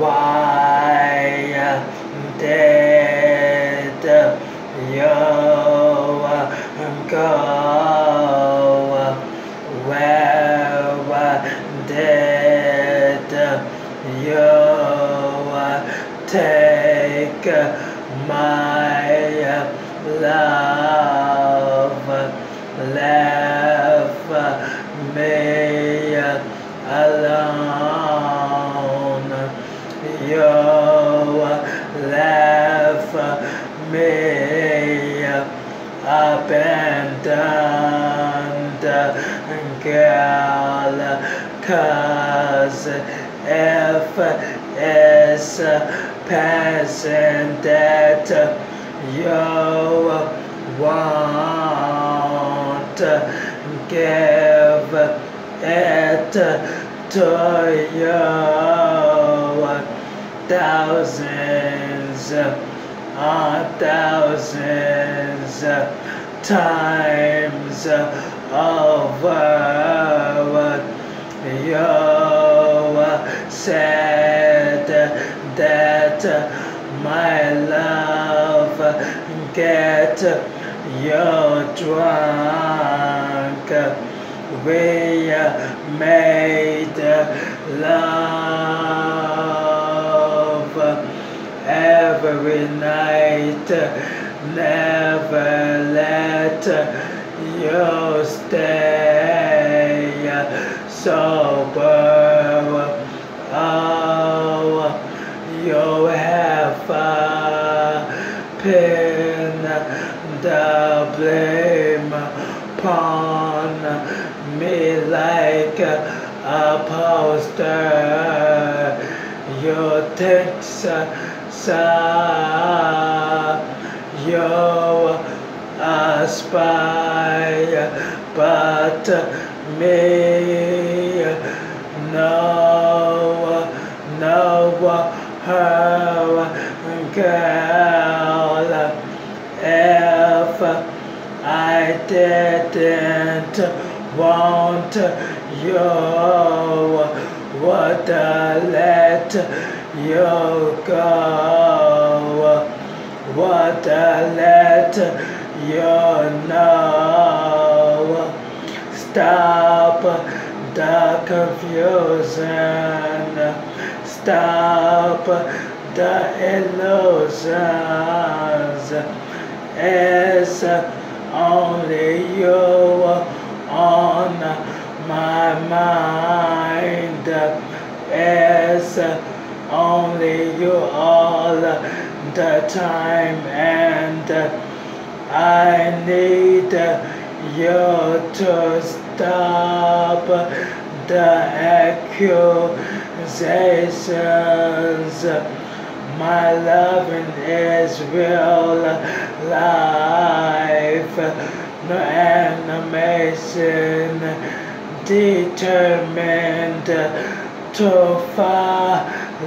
why did you go? Where did you take my love? Left me alone. You left me abandoned, girl. Cause if it's passing that you want, give it to you thousands on thousands times over. You said that my love get you drunk. We made love every night. Never let you stay sober. Oh, you have pinned the blame upon me like a poster. You think so you aspire, but me no, no, her girl. If I didn't want you, would I let let you know? Stop the confusion. Stop the illusions. It's only you on my mind. It's only you all the time, and I need you to stop the accusations. My loving is real life, no animation, determined to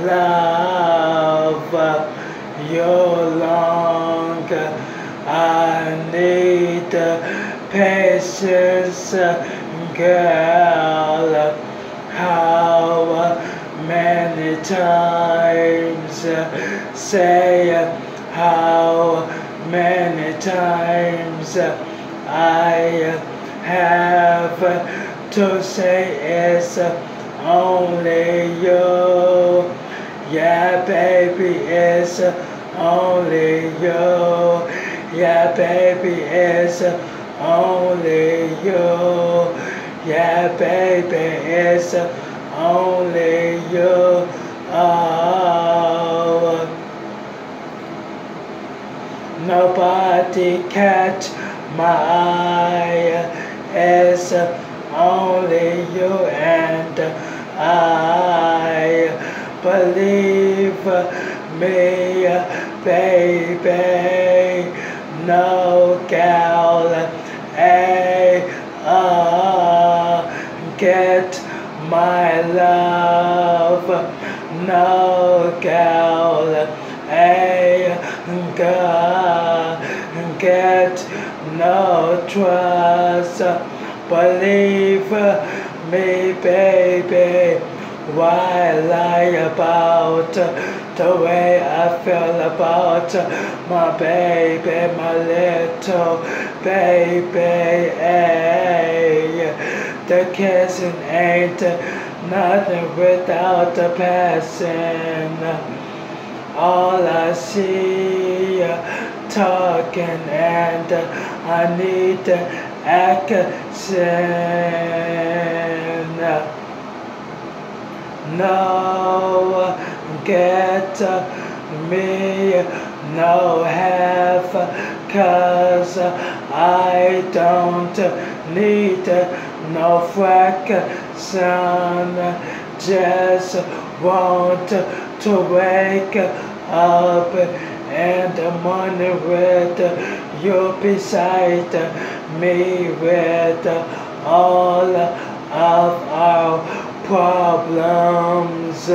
follow you long. I need patience, girl. How many times say how many times I have to say it's only you. Yeah, baby, it's only you. Yeah, baby, it's only you. Yeah, baby, it's only you. Oh, nobody catch my eye. It's only you and I. Believe me, baby. No gal, a uh, get my love. No gal, a girl, get no trust. Believe me, baby. Why lie about the way I feel about my baby, my little baby? Ay, the kissing ain't nothing without the passing. All I see talking and I need action no get me no half cause I don't need no fraction just want to wake up and the morning with you beside me with all of our problems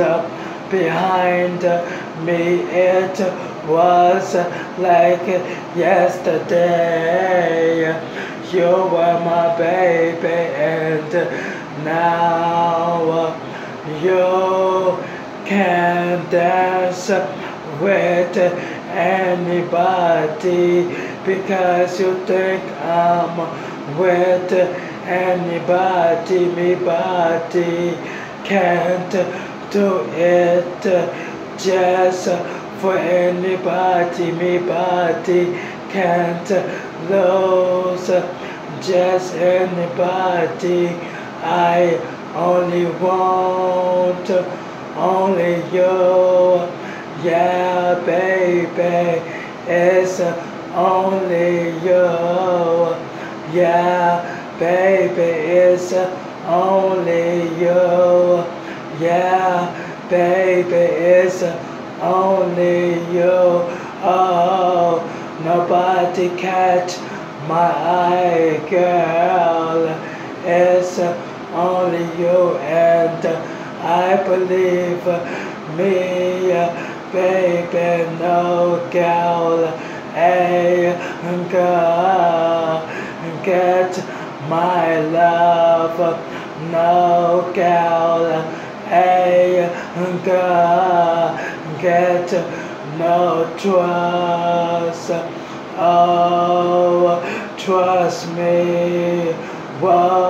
behind me. It was like yesterday. You were my baby, and now you can dance with anybody because you think I'm with anybody, me body can't do it. Just for anybody, me body can't lose. Just anybody. I only want only you, yeah, baby, it's only you, yeah baby, it's only you. Yeah, baby, it's only you. Oh, nobody catch my eye, girl. It's only you, and I believe me, baby, no girl. Hey, girl, get my love, no girl, a girl, get no trust, oh, trust me, whoa.